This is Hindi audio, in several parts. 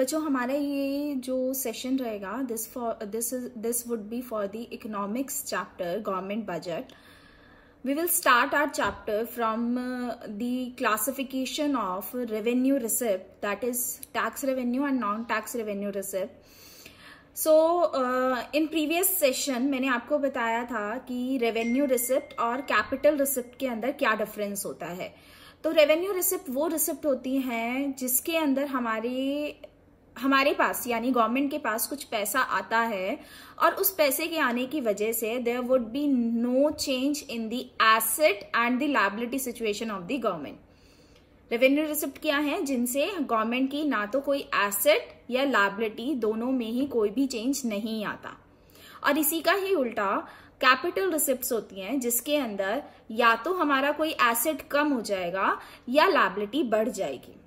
बच्चों हमारा ये जो सेशन रहेगा this for this is this would be for the economics chapter government budget we will start our chapter from uh, the classification of revenue receipt that is tax revenue and non-tax revenue receipt. So in previous session मैंने आपको बताया था कि रेवेन्यू रिसिप्ट और कैपिटल रिसिप्ट के अंदर क्या डिफरेंस होता है। तो रेवेन्यू रिसिप्ट वो रिसिप्ट होती हैं जिसके अंदर हमारे हमारे पास, यानी गवर्नमेंट के पास कुछ पैसा आता है और उस पैसे के आने की वजह से देर would be no change in the asset and the liability situation of the government revenue receipt क्या है? जिनसे गवर्नमेंट की ना तो कोई एसेट या लाइबिलिटी दोनों में ही कोई भी चेंज नहीं आता। और इसी का ही उल्टा कैपिटल रिसिप्ट होती हैं, जिसके अंदर या तो हमारा कोई एसेट कम हो जाएगा या लाइबिलिटी बढ़ जाएगी।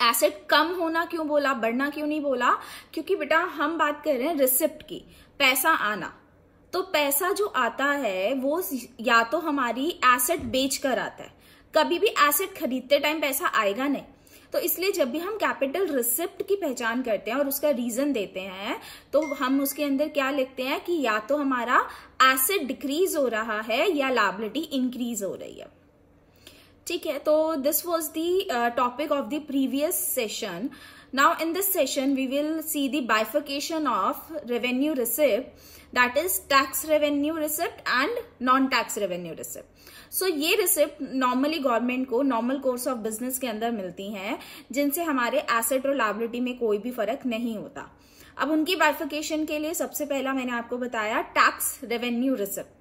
एसेट कम होना क्यों बोला, बढ़ना क्यों नहीं बोला? क्योंकि बेटा, हम बात कर रहे हैं रिसिप्ट की, पैसा आना। तो पैसा जो आता है, वो या तो हमारी एसेट बेच कर आता है। कभी भी एसेट खरीदते टाइम पैसा आएगा नहीं। तो इसलिए जब भी हम कैपिटल रिसिप्ट की पहचान करते हैं और उसका रीजन देते हैं तो हम उसके अंदर क्या लिखते हैं कि या तो हमारा एसेट डिक्रीज हो रहा है या लाइबिलिटी इंक्रीज हो रही है। ठीक है तो this was the topic of the previous session now in this session we will see the bifurcation of revenue receipt that is tax revenue receipt and non tax revenue receipt so ये रिसिप्ट नॉर्मली गवर्नमेंट को नॉर्मल कोर्स ऑफ़ बिज़नेस के अंदर मिलती हैं, जिनसे हमारे एसेट और लाइबिलिटी में कोई भी फ़र्क नहीं होता। अब उनकी बाइफिकेशन के लिए सबसे पहला मैंने आपको बताया tax revenue receipt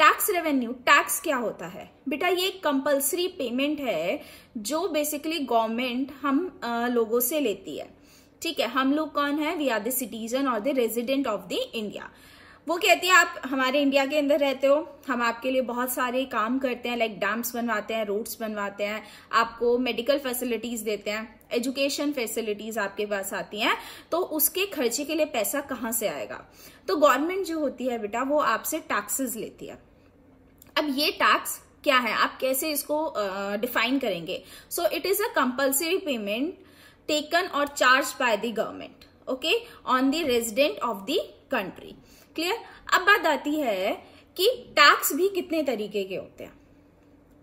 tax revenue tax क्या होता है? बेटा ये कंपलसरी पेमेंट है जो बेसिकली गवर्नमेंट हम आ, लोगों से लेती है। ठीक है हम लोग कौन है? वी आर द सिटीजन और the resident of the India वो कहती है आप हमारे इंडिया के अंदर रहते हो। हम आपके लिए बहुत सारे काम करते हैं लाइक डैम्स बनवाते हैं रोड्स बनवाते हैं। आपको मेडिकल फैसिलिटीज़ देते हैं एजुकेशन फैसिलिटीज़ आपके पास आती हैं। तो उसके खर्चे के लिए पैसा कहाँ से आएगा? तो गवर्नमेंट जो होती है बेटा वो आपसे टैक्सेस लेती है। अब ये टैक्स क्या है? आप कैसे इसको डिफाइन uh, करेंगे? So it is a compulsory payment taken और charge by the government okay on the resident of the country clear अब बात आती है कि टैक्स भी कितने तरीके के होते हैं।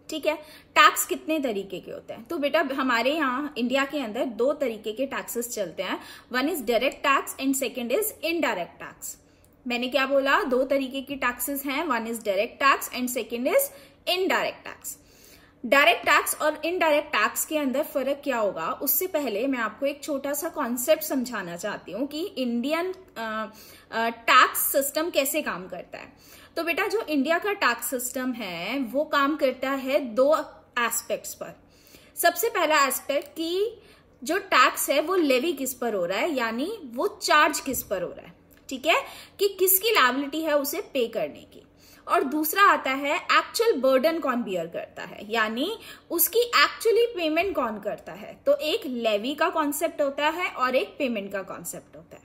ठीक है? टैक्स कितने तरीके के होते हैं? तो बेटा हमारे यहाँ इंडिया के अंदर दो तरीके के टैक्सेस चलते हैं। One is direct tax and second is indirect tax मैंने क्या बोला? दो तरीके की टैक्सेस हैं। One is direct tax and second is indirect tax direct tax और इनडायरेक्ट टैक्स के अंदर फ़र्क क्या होगा? उससे पहले मैं आपको एक छोटा सा कॉन्सेप्ट समझाना चाहती हूँ कि इंडियन टैक्स सिस्टम कैसे काम करता है। तो बेटा, जो इंडिया का टैक्स सिस्टम है, वो काम करता है दो एस्पेक्ट्स पर। सबसे पहला एस्पेक्ट कि जो टैक्स है, वो लेवी किस पर हो रहा है? यानी वो चार्ज किस पर हो रहा है? ठीक है, कि किसकी लाइबिलिटी है उसे पे करने की। और दूसरा आता है एक्चुअल बर्डन कौन बियर करता है? यानी उसकी एक्चुअली पेमेंट कौन करता है? तो एक लेवी का कॉन्सेप्ट होता है और एक पेमेंट का कॉन्सेप्ट होता है।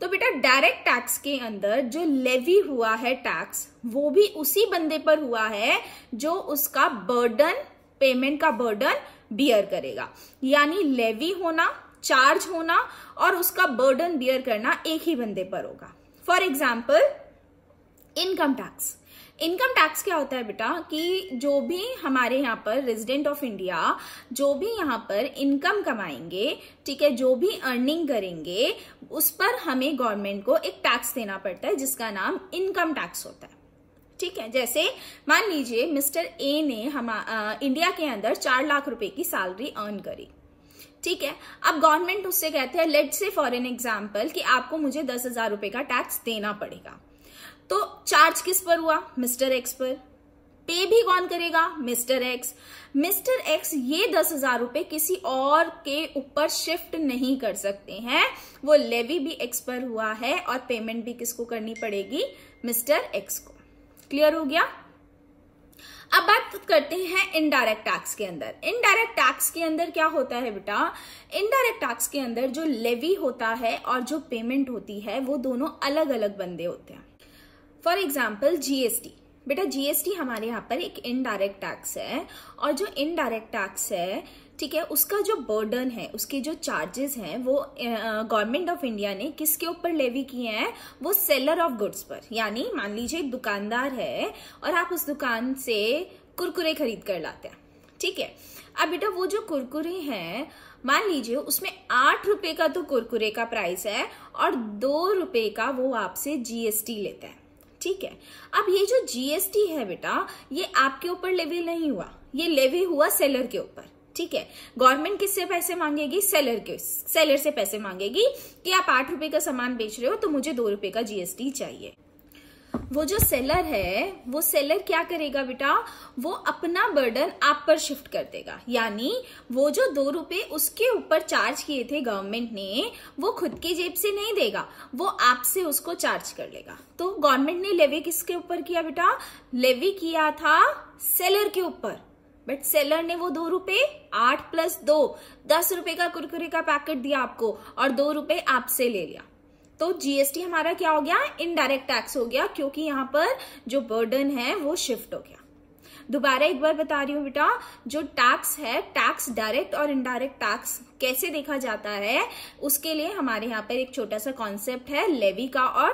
तो बेटा डायरेक्ट टैक्स के अंदर जो लेवी हुआ है टैक्स वो भी उसी बंदे पर हुआ है जो उसका बर्डन पेमेंट का बर्डन बियर करेगा। यानी लेवी होना चार्ज होना और उसका बर्डन बियर करना एक ही बंदे पर होगा। For example income tax income tax क्या होता है बेटा? कि जो भी हमारे यहाँ पर रेजिडेंट ऑफ़ इंडिया जो भी यहाँ पर इनकम कमाएँगे, ठीक है, जो भी अर्निंग करेंगे, उस पर हमें गवर्नमेंट को एक टैक्स देना पड़ता है, जिसका नाम इनकम टैक्स होता है। ठीक है, जैसे मान लीजिए मिस्टर ए ने हम इंडिया के अंदर चार लाख रुपए की सैलरी अर्न करी। ठीक है? अब गवर्नमेंट उससे कहते हैं लेट से फॉर एन एग्ज़ाम्पल कि आपको मुझे दस हज़ार रुपए का टैक्स देना पड़ेगा। तो चार्ज किस पर हुआ? मिस्टर एक्स पर। पे भी कौन करेगा? मिस्टर एक्स मिस्टर एक्स ये दस हज़ार रुपए किसी और के ऊपर शिफ्ट नहीं कर सकते हैं। वो लेवी भी एक्स पर हुआ है और पेमेंट भी किसको करनी पड़ेगी? मिस्टर एक्स को। क्लियर हो गया? अब बात करते हैं इनडायरेक्ट टैक्स के अंदर। इनडायरेक्ट टैक्स के अंदर क्या होता है बेटा? इनडायरेक्ट टैक्स के अंदर जो लेवी होता है और जो पेमेंट होती है, वो दोनों अलग अलग बंदे होते हैं। फॉर एग्ज़ाम्पल जीएसटी बेटा जीएसटी हमारे यहाँ पर एक इनडायरेक्ट टैक्स है और जो इनडायरेक्ट टैक्स है ठीक है, उसका जो बर्डन है, उसके जो चार्जेस हैं, वो गवर्नमेंट ऑफ़ इंडिया ने किसके ऊपर लेवी किए हैं? वो सेलर ऑफ़ गुड्स पर। यानी मान लीजिए, एक दुकानदार है और आप उस दुकान से कुरकुरे खरीद कर लाते हैं। ठीक है? अब बेटा, वो जो कुरकुरे हैं, मान लीजिए, उसमें आठ रुपए का तो कुरकुरे का प्राइस है और दो रुपए का वो आपसे जीएसटी लेता है। ठीक है? अब ये जो जीएसटी है बेटा, ये आपके ऊपर लेवी नहीं हुआ। ये लेवी हुआ सेलर के ऊपर। ठीक है? गवर्नमेंट किससे पैसे मांगेगी? सेलर के सेलर से पैसे मांगेगी कि आप आठ रुपए का सामान बेच रहे हो तो मुझे दो रुपए का जीएसटी चाहिए। वो जो सेलर है, वो सेलर क्या करेगा बेटा? वो अपना बर्डन आप पर शिफ्ट कर देगा। यानी वो जो दो रुपए उसके ऊपर चार्ज किए थे गवर्नमेंट ने, वो खुद की जेब से नहीं देगा, वो आपसे उसको चार्ज कर लेगा। तो गवर्नमेंट ने लेवी किसके ऊपर किया बेटा? लेवी किया था सेलर के ऊपर। बट सेलर ने वो दो रुपए, आठ प्लस दो, दस रुपए का कुरकुरे का पैकेट दिया आपको और दो रुपए आपसे ले लिया। तो जीएसटी हमारा क्या हो गया? इनडायरेक्ट टैक्स हो गया, क्योंकि यहाँ पर जो बर्डन है वो शिफ्ट हो गया। दोबारा एक बार बता रही हूँ बेटा, जो टैक्स है टैक्स डायरेक्ट और इनडायरेक्ट टैक्स कैसे देखा जाता है, उसके लिए हमारे यहाँ पर एक छोटा सा कॉन्सेप्ट है लेवी का और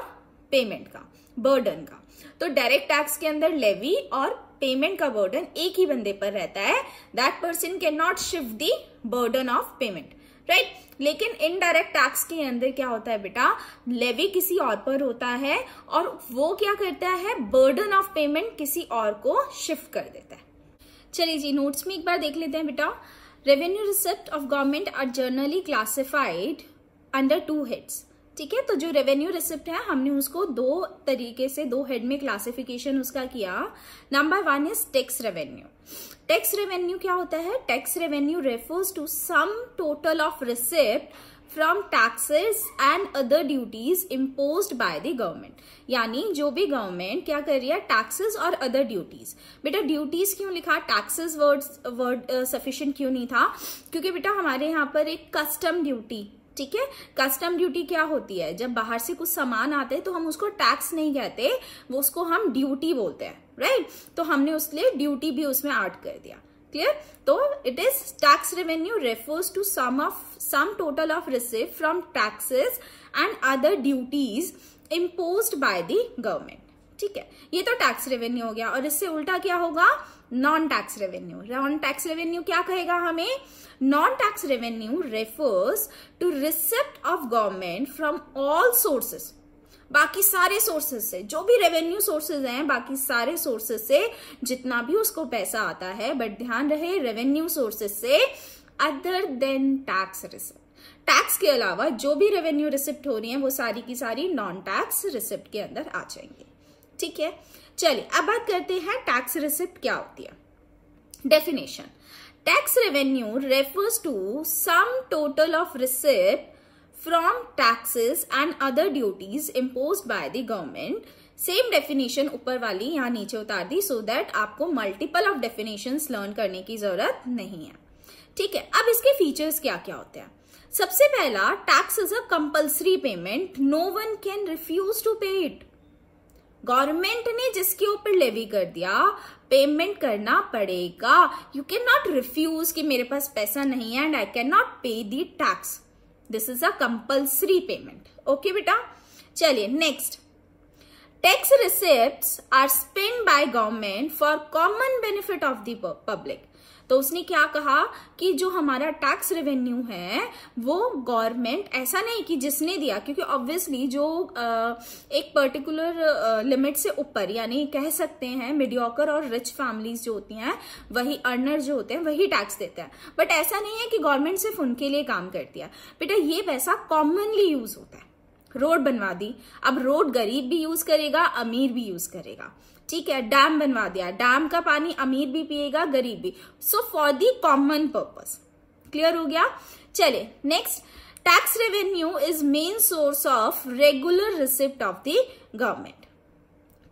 पेमेंट का बर्डन का। तो डायरेक्ट टैक्स के अंदर लेवी और पेमेंट का बर्डन एक ही बंदे पर रहता है। That person can not shift the burden of payment right लेकिन इनडायरेक्ट टैक्स के अंदर क्या होता है बेटा? लेवी किसी और पर होता है और वो क्या करता है? बर्डन ऑफ़ पेमेंट किसी और को शिफ्ट कर देता है। चलिए जी नोट्स में एक बार देख लेते हैं बेटा। Revenue receipt of government are generally classified under two heads ठीक है? तो जो रेवेन्यू रिसिप्ट है, हमने उसको दो तरीके से, दो हेड में क्लासिफिकेशन उसका किया। Number one is tax revenue tax revenue क्या होता है? Tax revenue refers to sum total of receipt from taxes and other duties impose by the government यानी जो भी गवर्नमेंट क्या कर रही है? टैक्सेस और अदर ड्यूटीज़ बेटा ड्यूटीज़ क्यों लिखा? टैक्सेस वर्ड वर्ड सफिशियंट क्यों नहीं था? क्योंकि बेटा, हमारे यहाँ पर एक कस्टम ड्यूटी ठीक है? कस्टम ड्यूटी क्या होती है? जब बाहर से कुछ सामान आते हैं तो हम उसको टैक्स नहीं कहते, वो उसको हम ड्यूटी बोलते हैं राइट तो हमने उसलिए ड्यूटी भी उसमें ऐड कर दिया क्लियर तो it is tax revenue refers to sum of sum total of receive from taxes and other duties impose by the government ठीक है? ये तो टैक्स रेवेन्यू हो गया, और इससे उल्टा क्या होगा? Non tax revenue non tax revenue क्या कहेगा हमें? Non tax revenue refers to receipt of government from all sources बाकी सारे सोर्सेज से, जो भी रेवेन्यू सोर्सेज हैं, बाकी सारे सोर्सेज से जितना भी उसको पैसा आता है बट ध्यान रहे रेवेन्यू सोर्सेज से other than tax receipt tax के अलावा जो भी रेवेन्यू रिसिप्ट हो रही है, वो सारी की सारी नॉन टैक्स रिसिप्ट के अंदर आ जाएँगे। ठीक है? चलिए, अब बात करते हैं टैक्स रिसिप्ट क्या होती है। Definition tax revenue refers to sum total of receipt from taxes and other duties impose by the government same definition ऊपर वाली यहाँ नीचे उतार दी सो so दैट आपको मल्टीपल ऑफ़ डेफिनेशन लर्न करने की ज़रूरत नहीं है। ठीक है, अब इसके फीचर्स क्या क्या होते हैं? सबसे पहला tax is a compulsory payment no one can refuse to pay it government ने जिसके ऊपर लेवी कर दिया पेमेंट करना पड़ेगा। यू कैन नॉट रिफ्यूज कि मेरे पास पैसा नहीं है and I can not pay the tax this is a compulsory payment okay बेटा? चलिए next tax receipt are spend by government for common benefit of the public तो उसने क्या कहा कि जो हमारा टैक्स रेवेन्यू है, वो गवर्नमेंट ऐसा नहीं कि जिसने दिया, क्योंकि ऑब्वियसली जो एक पर्टिकुलर लिमिट से ऊपर, यानी कह सकते हैं मिडियोकर और रिच फैमिलीज़ जो होती हैं, वही अर्नर जो होते हैं, वही टैक्स देते हैं। बट ऐसा नहीं है कि गवर्नमेंट सिर्फ़ उनके लिए काम करती है। बेटा, ये पैसा कॉमनली यूज़ होता है। रोड बनवा दी। अब रोड गरीब भी यूज़ करेगा, अमीर भी यूज़ करेगा। ठीक है, डैम बनवा दिया। डैम का पानी अमीर भी पिएगा, गरीब भी। So for the common purpose clear हो गया? चले next tax revenue is main source of regular receipt of the government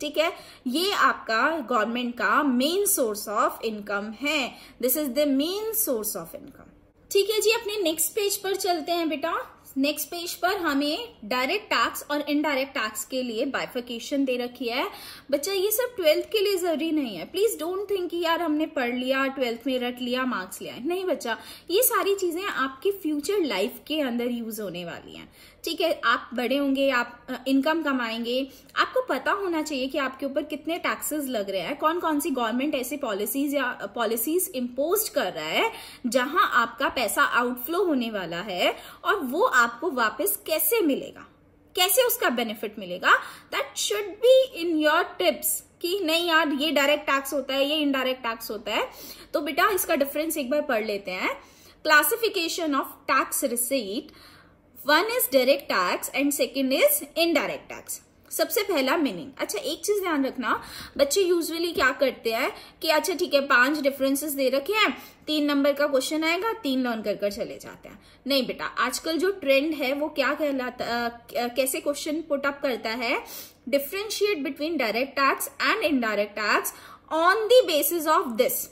ठीक है? ये आपका गवर्नमेंट का मेन सोर्स ऑफ़ इनकम है। This is the main source of income ठीक है जी, अपने नेक्स्ट पेज पर चलते हैं बेटा। नेक्स्ट पेज पर हमें डायरेक्ट टैक्स और इनडायरेक्ट टैक्स के लिए बाइफिकेशन दे रखी है। बच्चा, ये सब ट्वेल्थ के लिए ज़रूरी नहीं है। प्लीज़ डोंट थिंक कि यार हमने पढ़ लिया ट्वेल्थ में रट लिया मार्क्स लिया नहीं बच्चा, ये सारी चीज़ें आपकी फ्यूचर लाइफ के अंदर यूज़ होने वाली हैं। ठीक है, आप बड़े होंगे, आप इनकम कमाएँगे। आपको पता होना चाहिए कि आपके ऊपर कितने टैक्सेस लग रहे हैं। कौन कौन सी गवर्नमेंट ऐसे पॉलिसीज़ या पॉलिसीज़ इम्पोज कर रहा है जहाँ आपका पैसा आउटफ्लो होने वाला है और वो आपको वापस कैसे मिलेगा? कैसे उसका बेनिफिट मिलेगा? That should be in your tips कि नहीं यार, ये डायरेक्ट टैक्स होता है, ये इनडायरेक्ट टैक्स होता है। तो बेटा, इसका डिफरेंस एक बार पढ़ लेते हैं। Classification of tax receipt one is direct tax and second is indirect tax सबसे पहला मीनिंग अच्छा एक चीज़ ध्यान रखना, बच्चे यूजुअली क्या करते हैं कि अच्छा ठीक है, पाँच डिफरेंसेस दे रखे हैं, तीन नंबर का क्वेश्चन आएगा, तीन लर्न कर कर चले जाते हैं। नहीं बेटा, आजकल जो ट्रेंड है, वो क्या कहलाता कैसे क्वेश्चन पुट अप करता है? Differentiate between direct tax and indirect tax on the basis of this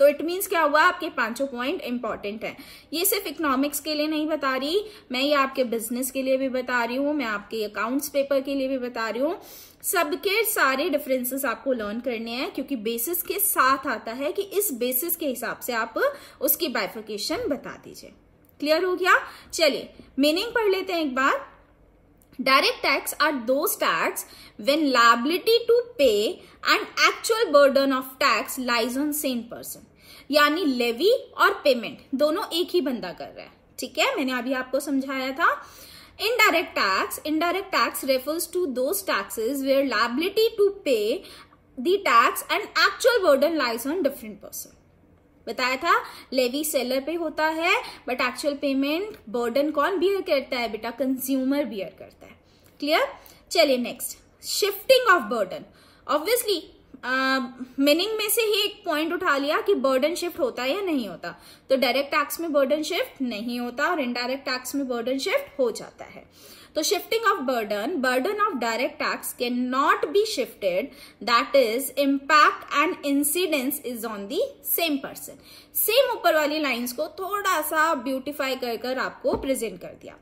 तो इट मीन्स क्या हुआ? आपके पाँचों पॉइंट इंपॉर्टेंट है। ये सिर्फ़ इकोनॉमिक्स के लिए नहीं बता रही। मैं ये आपके बिज़नेस के लिए भी बता रही हूँ। मैं आपके अकाउंट्स पेपर के लिए भी बता रही हूँ। सबके सारे डिफरेंसेस आपको लर्न करने हैं, क्योंकि बेसिस के साथ आता है कि इस बेसिस के हिसाब से आप उसकी बाइफिकेशन बता दीजिए। क्लियर हो गया? चलिए मीनिंग पढ़ लेते हैं एक बार। Direct tax are those tax when liability to pay and actual burden of tax lies on same person. यानी लेवी और पेमेंट दोनों एक ही बंदा कर रहा है। ठीक है? मैंने अभी आपको समझाया था। Indirect tax indirect tax refers to those taxes where liability to pay the tax and actual burden lies on different person बताया था लेवी सेलर पे होता है बट एक्चुअल पेमेंट बर्डन कौन बियर करता है बेटा? कंज्यूमर बियर करता है। क्लियर चलिए next shifting of burden obviously meaning में से ही एक पॉइंट उठा लिया कि बर्डन शिफ्ट होता है या नहीं होता। तो डायरेक्ट टैक्स में बर्डन शिफ्ट नहीं होता और इनडायरेक्ट टैक्स में बर्डन शिफ्ट हो जाता है। तो shifting of burden burden of direct tax can not be shifted that is impact and incidence is on the same person same ऊपर वाली लाइन्स को थोड़ा सा ब्यूटिफाई कर कर आपको प्रेजेंट कर दिया।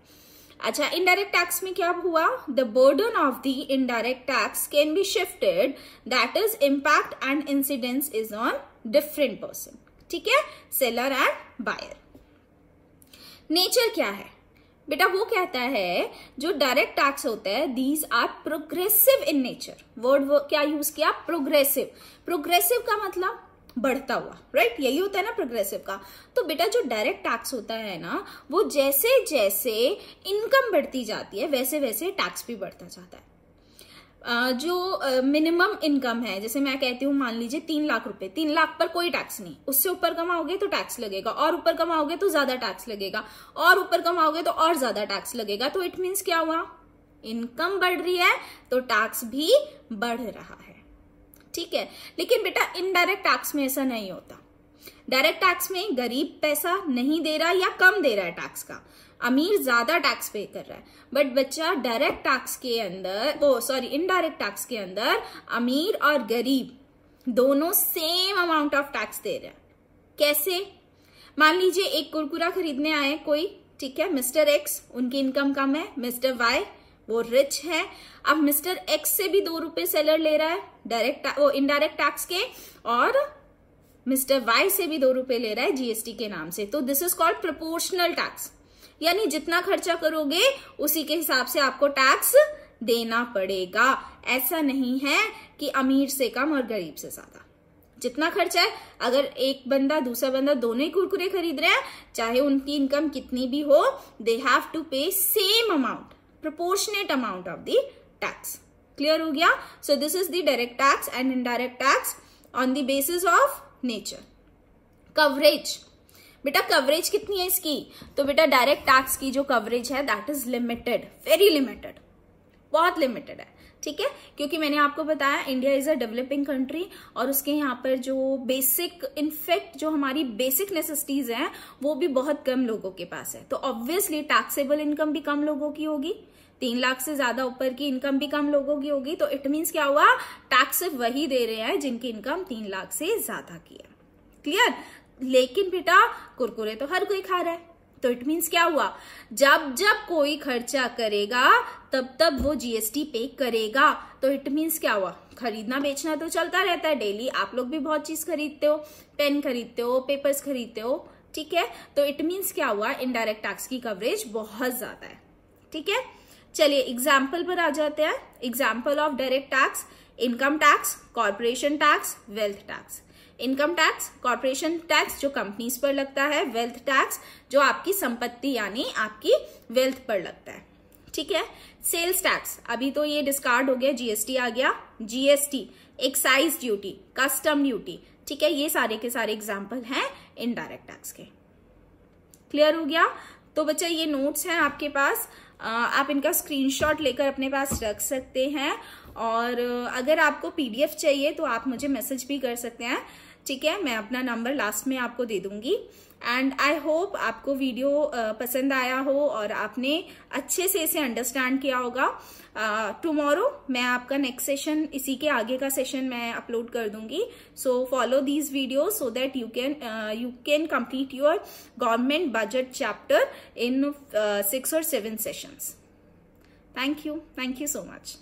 अच्छा इनडायरेक्ट टैक्स में क्या हुआ? The burden of the indirect tax can be shifted that is impact and incidence is on different person ठीक है? सेलर एंड बायर नेचर क्या है? बेटा, वो कहता है, जो डायरेक्ट टैक्स होता है these are progressive in nature word क्या यूज़ किया? प्रोग्रेसिव प्रोग्रेसिव का मतलब बढ़ता हुआ राइट यही होता है ना प्रोग्रेसिव का। तो बेटा, जो डायरेक्ट टैक्स होता है ना, वो जैसे जैसे इनकम बढ़ती जाती है वैसे वैसे टैक्स भी बढ़ता जाता है। जो मिनिमम इनकम है, जैसे मैं कहती हूँ, मान लीजिए तीन लाख रुपए, तीन लाख पर कोई टैक्स नहीं। उससे ऊपर कमाओगे तो टैक्स लगेगा, और ऊपर कमाओगे तो ज़्यादा टैक्स लगेगा, और ऊपर कमाओगे तो और ज़्यादा टैक्स लगेगा। तो इट मीन्स क्या हुआ? इनकम बढ़ रही है तो टैक्स भी बढ़ रहा है। ठीक है? लेकिन बेटा इनडायरेक्ट टैक्स में ऐसा नहीं होता। डायरेक्ट टैक्स में गरीब पैसा नहीं दे रहा या कम दे रहा है टैक्स का। अमीर ज़्यादा टैक्स पे कर रहा है। बट बच्चा डायरेक्ट टैक्स के अंदर, ओ सॉरी इनडायरेक्ट टैक्स के अंदर अमीर और गरीब दोनों सेम अमाउंट ऑफ़ टैक्स दे रहे हैं। कैसे? मान लीजिए एक कुरकुरा खरीदने आए कोई, ठीक है? मिस्टर एक्स उनकी इनकम कम है, मिस्टर वाई वो रिच है। अब मिस्टर एक्स से भी दो रुपए सेलर ले रहा है डायरेक्ट वो इनडायरेक्ट टैक्स के, और मिस्टर वाई से भी दो रुपए ले रहा है जीएसटी के नाम से। तो this is called proportional tax यानी जितना खर्चा करोगे, उसी के हिसाब से आपको टैक्स देना पड़ेगा। ऐसा नहीं है कि अमीर से कम और गरीब से ज़्यादा। जितना खर्चा है, अगर एक बंदा, दूसरा बंदा दोनों ही कुरकुरे खरीद रहे हैं, चाहे उनकी इनकम कितनी भी हो they have to pay same amount proportionate amount of the tax. Clear ho gaya So this is the direct tax and indirect tax on the basis of nature. Coverage. बेटा कवरेज कितनी है इसकी तो बेटा डायरेक्ट टैक्स की जो कवरेज है that is limited very limited बहुत लिमिटेड है ठीक है? क्योंकि मैंने आपको बताया India is a developing country और उसके यहाँ पर जो बेसिक इनफेक्ट जो हमारी बेसिक नेसेसिटीज हैं, वो भी बहुत कम लोगों के पास है। तो ऑब्वियसली टैक्सेबल इनकम भी कम लोगों की होगी, तीन लाख से ज़्यादा ऊपर की इनकम भी कम लोगों की होगी तो इट मीन्स क्या हुआ? टैक्स वही दे रहे हैं जिनकी इनकम तीन लाख से ज़्यादा की है। क्लियर लेकिन बेटा, कुरकुरे तो हर कोई खा रहा है। तो इट मीन्स क्या हुआ? जब जब कोई खर्चा करेगा, तब तब वो जीएसटी पे करेगा। तो इट मीन्स क्या हुआ? खरीदना बेचना तो चलता रहता है। डेली आप लोग भी बहुत चीज़ खरीदते हो। पेन खरीदते हो पेपर्स खरीदते हो, ठीक है? तो इट मीन्स क्या हुआ? इनडायरेक्ट टैक्स की कवरेज बहुत ज़्यादा है। ठीक है? चलिए एग्ज़ाम्पल पर आ जाते हैं। Example of direct tax income tax corporation tax wealth tax income tax, corporation tax जो कंपनीज़ पर लगता है, वेल्थ टैक्स जो आपकी संपत्ति यानी आपकी वेल्थ पर लगता है। ठीक है? सेल्स टैक्स, अभी तो ये डिस्कार्ड हो गया जीएसटी आ गया। GST excise duty custom duty ठीक है? ये सारे के सारे एग्ज़ाम्पल हैं इनडायरेक्ट टैक्स के। क्लियर हो गया? तो बच्चा, ये नोट्स हैं आपके पास। आप इनका स्क्रीनशॉट लेकर अपने पास रख सकते हैं। और अगर आपको पीडीएफ चाहिए तो आप मुझे मैसेज भी कर सकते हैं। ठीक है मैं अपना नंबर लास्ट में आपको दे दूँगी। एंड आई होप आपको वीडियो पसंद आया हो और आपने अच्छे से इसे अंडरस्टैंड किया होगा। टुमारो uh, मैं आपका नेक्स्ट सेशन इसी के आगे का सेशन मैं अपलोड कर दूँगी। So follow these video so that you can you can complete your government budget chapter in six और seven sessions thank you thank you so much